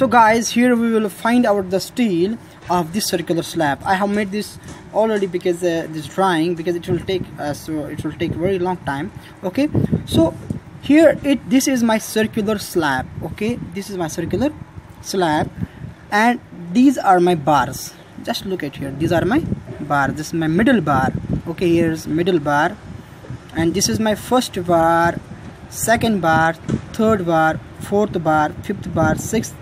so guys here we will find out the steel of this circular slab. I have made this already because uh, this drawing because it will take uh, so it will take very long time okay? So here it this is my circular slab okay? This is my circular slab and these are my bars. Just look at here. These are my bar. This is my middle bar okay? Here's middle bar and this is my first bar second bar third bar fourth bar fifth bar sixth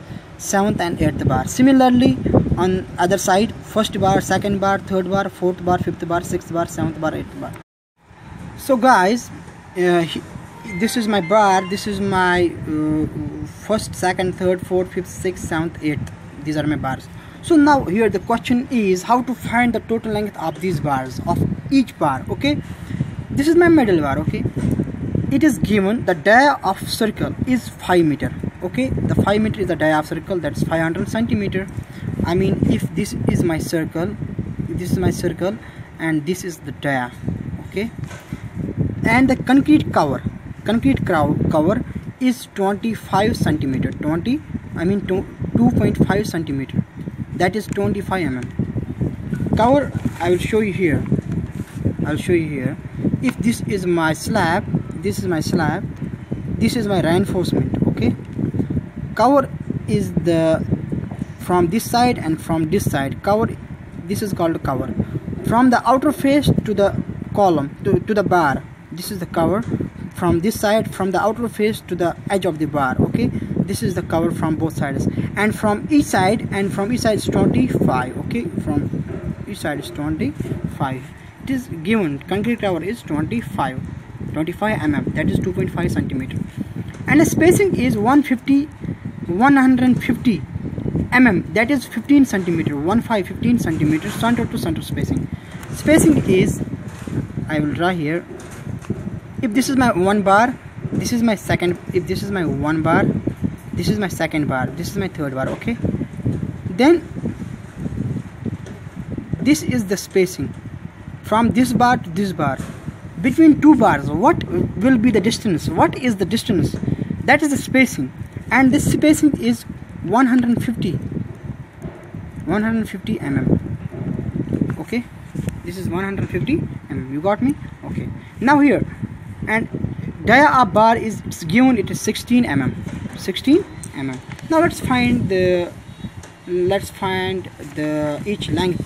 seventh and eighth bar. Similarly on other side first bar second bar third bar fourth bar fifth bar sixth bar seventh bar eighth bar. So guys uh, this is my bar this is my uh, first second third fourth fifth sixth seventh eighth. These are my bars. So now here the question is how to find the total length of these bars of each bar okay? This is my middle bar okay? It is given the dia of circle is 5 meter okay the 5 meter is the dia of circle that's 500 centimeter. I mean if this is my circle this is my circle and this is the dia okay? And the concrete cover concrete cover is 25 centimeter 20 I mean 2.5 centimeter. That is 25 mm. Cover I will show you here. I'll show you here. If this is my slab this is my slab this is my reinforcement okay cover is the from this side and from this side. Cover this is called cover. From the outer face to the column to, to the bar this is the cover. From this side from the outer face to the edge of the bar okay? This is the cover from both sides. And from each side and from each side is 25 okay? From each side is 25 it is given concrete cover is 25 25 mm that is 2.5 centimeter. And the spacing is 150 150 mm that is 15 centimeter 15 15 centimeter center to center spacing. Spacing is I will draw here. If this is my one bar this is my second if this is my one bar this is my second bar this is my third bar okay? Then this is the spacing. From this bar to this bar. Between two bars what will be the distance? What is the distance? That is the spacing and this spacing is 150 150 mm okay? This is 150 mm you got me? Okay. Now here. And dia of bar is given it is 16 mm 16 mm now let's find the let's find the each length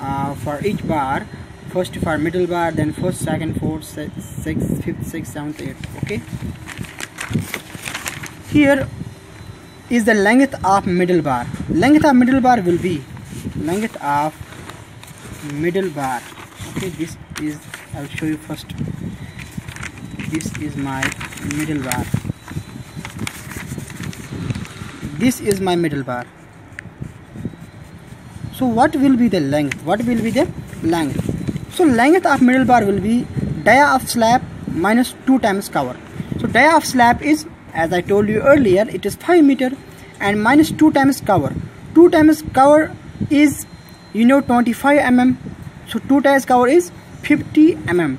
uh, for each bar. First for middle bar then first second fourth sixth fifth sixth seventh eighth. Okay? Here is the length of middle bar. Length of middle bar will be length of middle bar. Okay this is I'll show you first. This is my middle bar. This is my middle bar. So what will be the length? What will be the length? So length of middle bar will be dia of slab minus 2 times cover. So dia of slab is as I told you earlier it is 5 meter and minus 2 times cover. 2 times cover is you know 25 mm. So 2 times cover is 50 mm.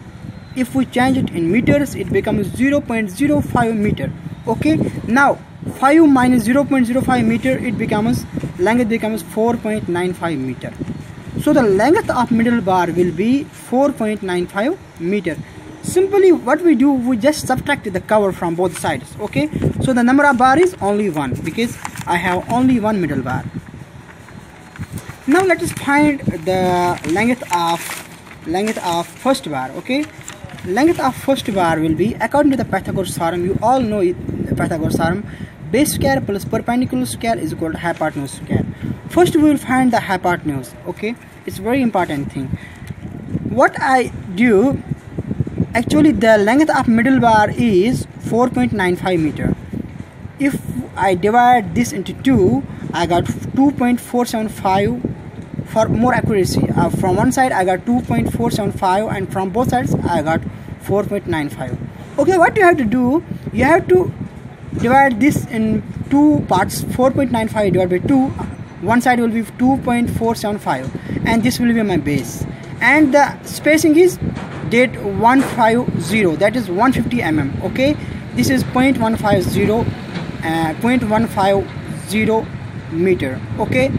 If we change it in meters it becomes 0.05 meter. Okay now 5 minus 0.05 meter it becomes length becomes 4.95 meter so the length of middle bar will be 4.95 meter simply what we do we just subtract the cover from both sides okay? So the number of bar is only one because I have only one middle bar. Now let us find the length of length of first bar okay? Length of first bar will be according to the Pythagoras theorem you all know it Pythagoras theorem base square plus perpendicular square is equal to hypotenuse square. First we will find the hypotenuse okay? It's very important thing. What I do actually the length of middle bar is 4.95 meter. If I divide this into 2 I got 2.475 for more accuracy. Uh, from one side I got 2.475 and from both sides I got 4.95 okay what you have to do you have to divide this in two parts 4.95 divided by 2 one side will be 2.475 and this will be my base. And the spacing is date 150 that is 150 mm okay? This is 0.150 uh, 0.150 meter okay?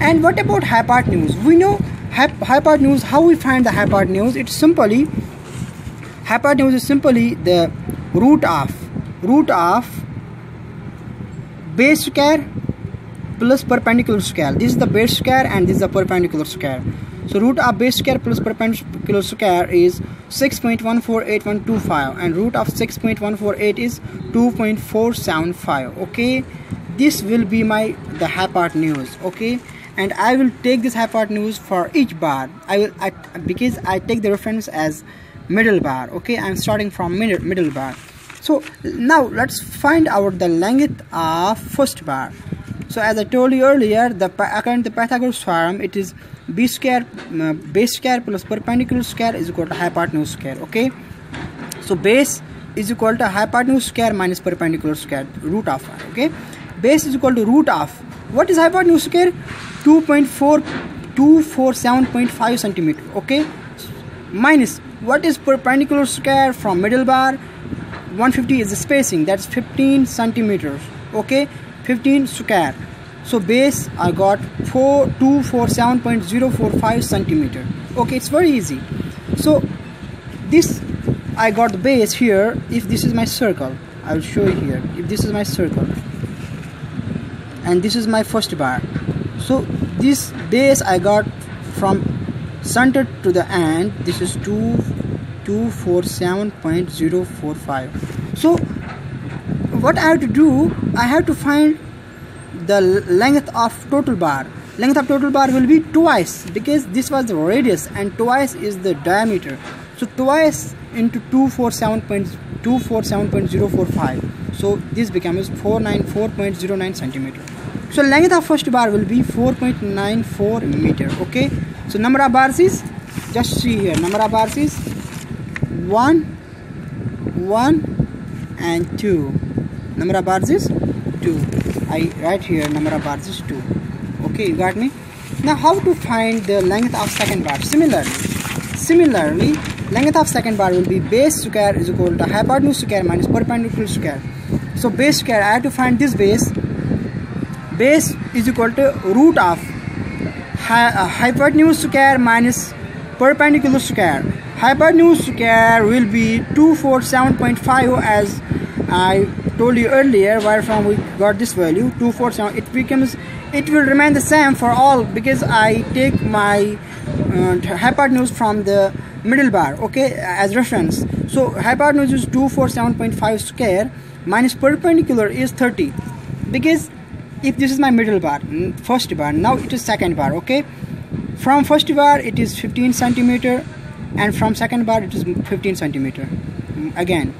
And what about hypotenuse we know hypotenuse how we find the hypotenuse it's simply hypotenuse is simply the root of root of base square plus perpendicular square. This is the base square and this is the perpendicular square so root of base square plus perpendicular square is 6.148125 and root of 6.148 is 2.475 okay? This will be my the hypotenuse okay? And I will take this hypotenuse for each bar. I will I, because I take the reference as middle bar okay? I'm starting from middle, middle bar. So now let's find out the length of first bar. So as I told you earlier the according to Pythagoras theorem it is b square uh, base square plus perpendicular square is equal to hypotenuse square okay? So base is equal to hypotenuse square minus perpendicular square root of r okay? Base is equal to root of what is hypotenuse square? 2.4247.5 centimeter okay? Minus what is perpendicular square from middle bar? 150 is the spacing that's 15 centimeters okay? 15 square so base I got 4247.045 centimeter. Okay it's very easy. So this I got the base here. If this is my circle I'll show you here. If this is my circle. And this is my first bar. So this base I got from center to the end. This is 2247.045 so what I have to do I have to find the length of total bar. Length of total bar will be twice because this was the radius and twice is the diameter. So twice into 247.247.045 so this becomes 494.09 centimeter. So length of first bar will be 4.94 meter. Okay? So number of bars is just see here number of bars is 1 1 and 2 number of bars is 2 I write here number of bars is 2 okay you got me? Now how to find the length of second bar? Similarly similarly length of second bar will be base square is equal to hypotenuse square minus perpendicular square. So base square I have to find this base. Base is equal to root of uh, hypotenuse square minus perpendicular square. Hypotenuse square will be 247.5 as I told you earlier where from we got this value 247 it becomes it will remain the same for all because I take my uh, hypotenuse from the middle bar okay as reference. So hypotenuse is 247.5 square minus perpendicular is 30 because if this is my middle bar first bar now it is second bar okay? From first bar it is 15 centimeter and from second bar it is 15 centimeter again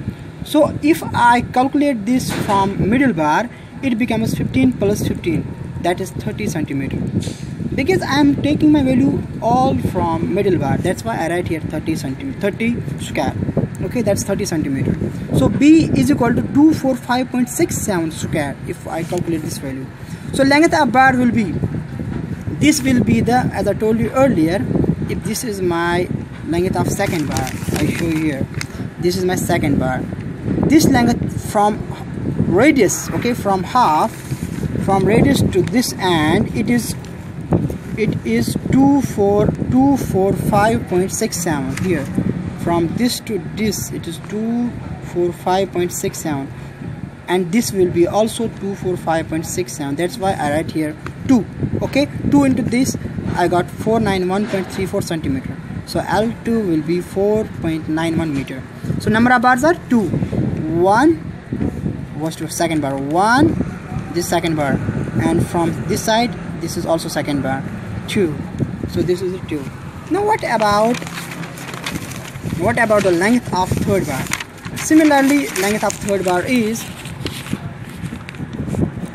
so if I calculate this from middle bar it becomes 15 plus 15 that is 30 centimeter. Because I am taking my value all from middle bar that's why I write here 30 centimeter 30 square. Okay that's 30 centimeter. So B is equal to 245.67 square if I calculate this value. So length of bar will be this will be the as I told you earlier if this is my length of second bar I show you here this is my second bar this length from radius okay from half from radius to this end it is it is 24245.67 here. From this to this it is 245.67 and this will be also 245.67 that's why I write here 2 okay? 2 into this I got 491.34 centimeter. So L2 will be 4.91 meter. So number of bars are 2 one. What's the second bar. One this second bar. And from this side this is also second bar. Two. So this is a two. Now what about what about the length of third bar? Similarly length of third bar is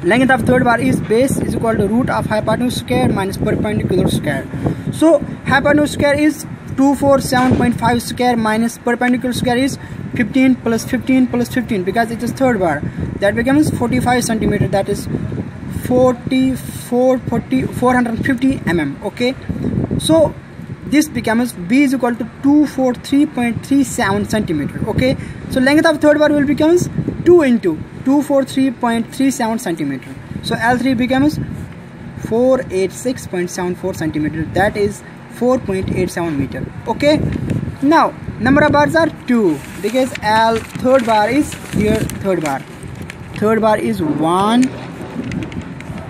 length of third bar is base is equal to root of hypotenuse square minus perpendicular square. So hypotenuse square is 247.5 square minus perpendicular square is 15 plus 15 plus 15 because it is third bar. That becomes 45 centimeter that is 44 40 450 mm okay? So this becomes b is equal to 243.37 centimeter okay? So length of third bar will becomes 2 into 243.37 centimeter. So l3 becomes 486.74 centimeter. That is 4.87 meter. Okay? Now number of bars are 2 because L third bar is here third bar. Third bar is 1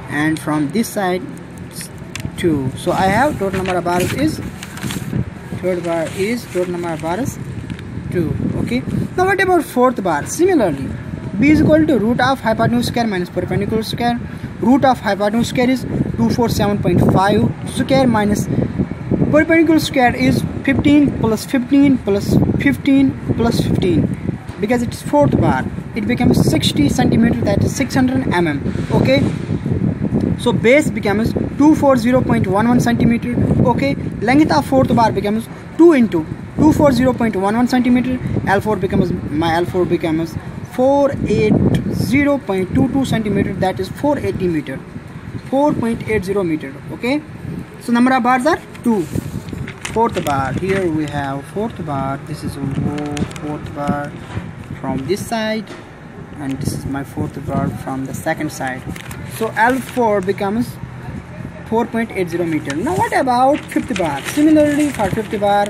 and from this side 2 so I have total number of bars is third bar is total number of bars 2 okay? Now what about fourth bar? Similarly b is equal to root of hypotenuse square minus perpendicular square. Root of hypotenuse square is 247.5 square minus perpendicular square is 15 plus 15 plus 15 plus 15 because it's fourth bar. It becomes 60 centimeter that is 600 mm okay? So base becomes 240.11 centimeter okay? Length of fourth bar becomes 2 into 240.11 centimeter. L4 becomes my l4 becomes 480.22 centimeter that is 480 meter. 4.80 meter okay? So number of bars are 2 fourth bar. Here we have fourth bar. This is fourth bar from this side and this is my fourth bar from the second side. So L4 becomes 4.80 meter. Now what about fifth bar? Similarly for fifth bar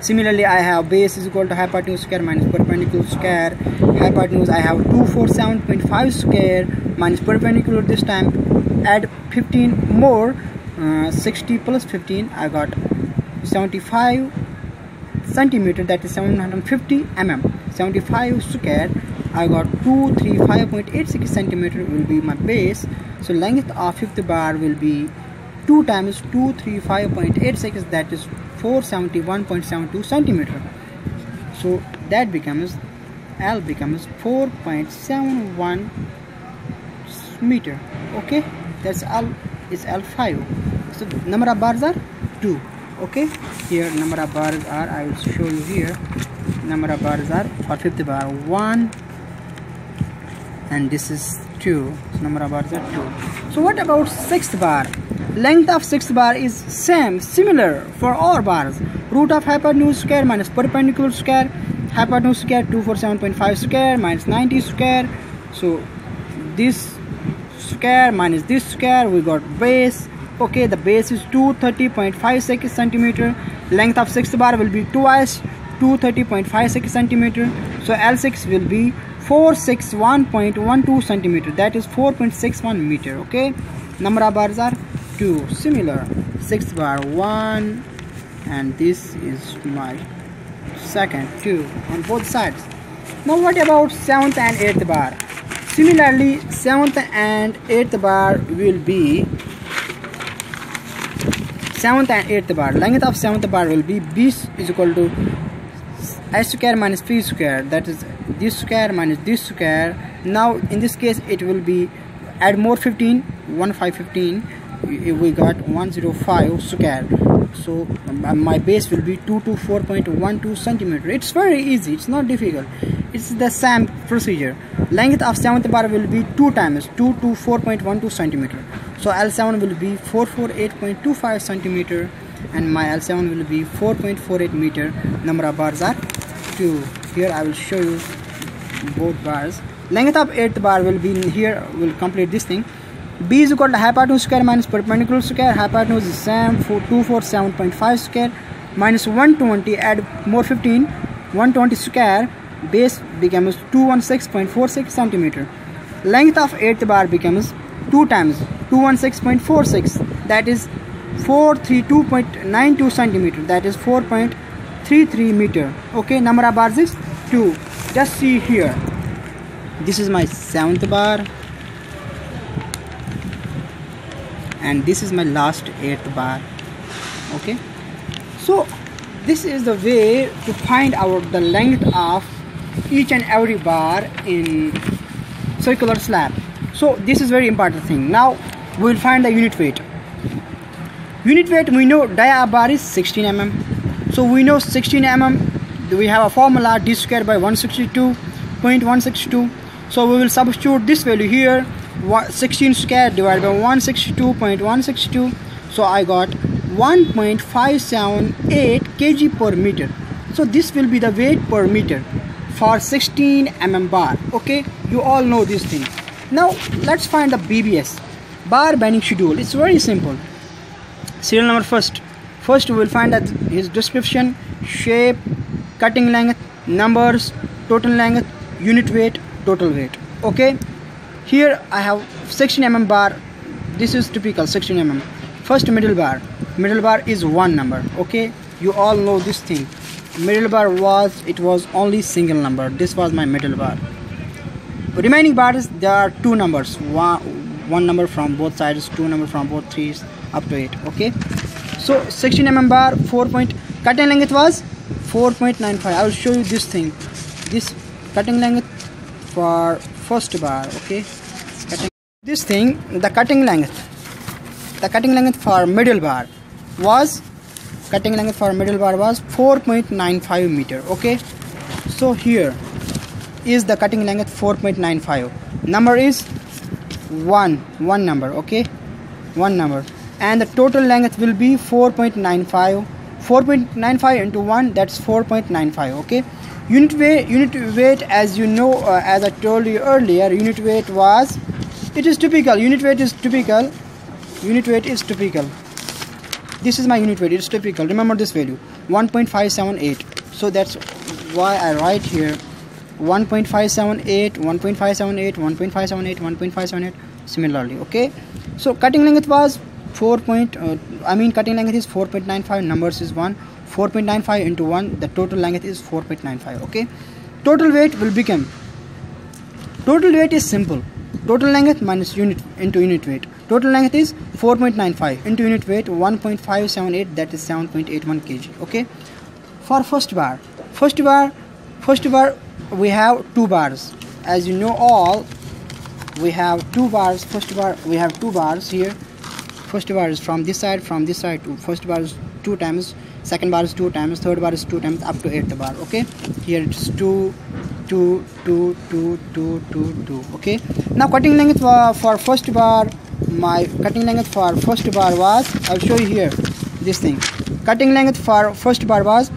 similarly I have base is equal to hypotenuse square minus perpendicular square. Hypotenuse I have 247.5 square minus perpendicular this time. Add 15 more uh, 60 plus 15 I got 75 centimeter that is 750 mm 75 square I got 235.86 centimeter will be my base. So length of fifth bar will be 2 times 235.86 that is 471.72 centimeter. So that becomes L becomes 4.71 meter. Okay that's L is L5 so number of bars are 2 okay? Here number of bars are I will show you here. Number of bars are for fifth bar 1 and this is 2 so number of bars are 2 so what about sixth bar? Length of sixth bar is same similar for all bars. Root of hypotenuse square minus perpendicular square hypotenuse square 247.5 square minus 90 square. So this square minus this square we got base okay the base is 230.56 centimeter. Length of sixth bar will be twice 230.56 centimeter. So L6 will be 461.12 centimeter. That is 4.61 meter okay? Number of bars are 2 similar. Sixth bar 1 and this is my second 2 on both sides. Now what about 7th and 8th bar? Similarly 7th and 8th bar will be 7th and 8th bar. Length of 7th bar will be b is equal to s square minus p square. That is this square minus this square. Now in this case it will be add more 15 1 5 15 we got 105 square. So my base will be 224.12 centimeter. It's very easy. It's not difficult it's the same procedure. Length of 7th bar will be 2 times 2 to 4.12 centimeter. So L7 will be 448.25 centimeter and my L7 will be 4.48 meter. Number of bars are 2 here I will show you both bars. Length of 8th bar will be here. Will complete this thing. B is equal to hypotenuse square minus perpendicular square. Hypotenuse is same for 247.5 square. Minus 120 add more 15 120 square base becomes 216.46 centimeter. Length of 8th bar becomes 2 times 216.46 that is 432.92 centimeter. That is 4.33 meter. Okay number of bars is 2 just see here. This is my seventh bar. And this is my last eighth bar. Okay. So this is the way to find out the length of each and every bar in circular slab. So this is very important thing. Now we will find the unit weight. Unit weight we know dia bar is 16 mm. So we know 16 mm we have a formula d square by 162.162 so we will substitute this value here 16 square divided by 162.162 so I got 1.578 kg per meter. So this will be the weight per meter for 16 mm bar okay? You all know this thing. Now let's find the BBS bar bending schedule. It's very simple. Serial number first. First we will find that his description shape cutting length numbers total length unit weight total weight okay? Here I have 16 mm bar. This is typical 16 mm first middle bar. Middle bar is one number okay? You all know this thing middle bar was it was only single number. This was my middle bar. Remaining bars there are two numbers. One one number from both sides two number from both threes up to eight okay? So 16 mm bar 4 point cutting length was 4.95 i will show you this thing. This cutting length for first bar okay? Cutting. this thing the cutting length the cutting length for middle bar was cutting length for middle bar was 4.95 meter okay? So here is the cutting length 4.95 number is 1 one number okay? One number. And the total length will be 4.95 4.95 into 1 that's 4.95 okay? Unit weight unit weight as you know uh, as i told you earlier unit weight was it is typical unit weight is typical unit weight is typical this is my unit weight it's typical. Remember this value 1.578 so that's why i write here 1.578 1.578 1.578 1.578 similarly okay? So cutting length was 4 point uh, i mean cutting length is 4.95 numbers is 1 4.95 into 1 the total length is 4.95 okay? Total weight will become total weight is simple. Total length minus unit into unit weight total length is 4.95 into unit weight 1.578 that is 7.81 kg okay? For first bar first bar first bar we have two bars. As you know all we have two bars first bar we have two bars here. First bar is from this side from this side first bar is two times second bar is two times third bar is two times up to eighth bar okay? Here it's two two two two two two two okay? Now cutting length for, for first bar my cutting length for first bar was i'll show you here this thing. Cutting length for first bar was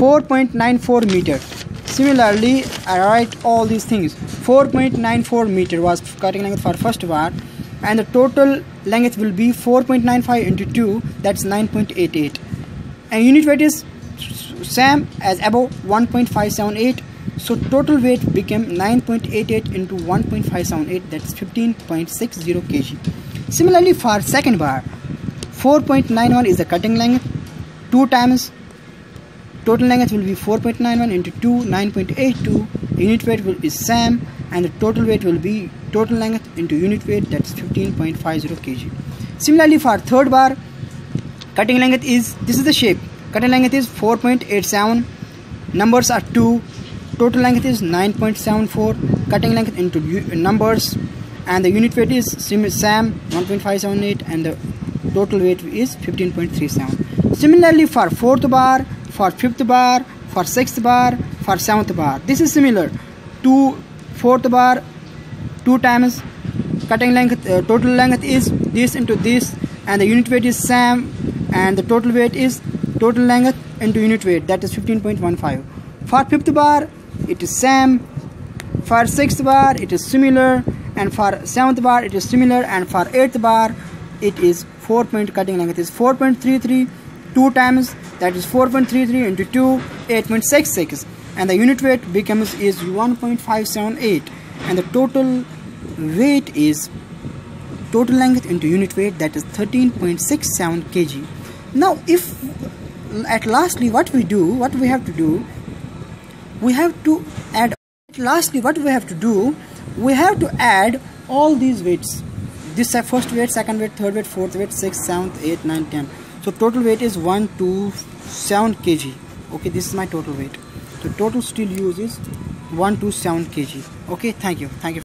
4.94 meter. Similarly, I write all these things. 4.94 meter was cutting length for first bar and the total length will be 4.95 into 2 that's 9.88 and unit weight is same as above 1.578 so total weight became 9.88 into 1.578 that's 15.60 kg similarly for second bar 4.91 is the cutting length. 2 times total length will be 4.91 into 2 9.82 unit weight will be same and the total weight will be total length into unit weight that's 15.50 kg. Similarly for third bar cutting length is this is the shape. Cutting length is 4.87 numbers are 2 total length is 9.74 cutting length into numbers and the unit weight is SAM 1.578 and the total weight is 15.37 similarly for fourth bar for fifth bar for sixth bar for seventh bar this is similar. To fourth bar two times cutting length uh, total length is this into this and the unit weight is SAM and the total weight is total length into unit weight that is 15.15 for fifth bar it is SAM. For sixth bar it is similar and for seventh bar it is similar. And for eighth bar it is 4 point cutting length. Is 4.33 2 times. That is 4.33 into 2 8.66 and the unit weight becomes is 1.578 and the total weight is total length into unit weight that is 13.67 kg. Now if at lastly what we do what we have to do we have to add lastly what we have to do we have to add all these weights. This first weight second weight third weight fourth weight sixth seventh eighth ninth tenth. So total weight is 127 kg. Okay this is my total weight. The total steel use is 127 kg. Okay thank you. Thank you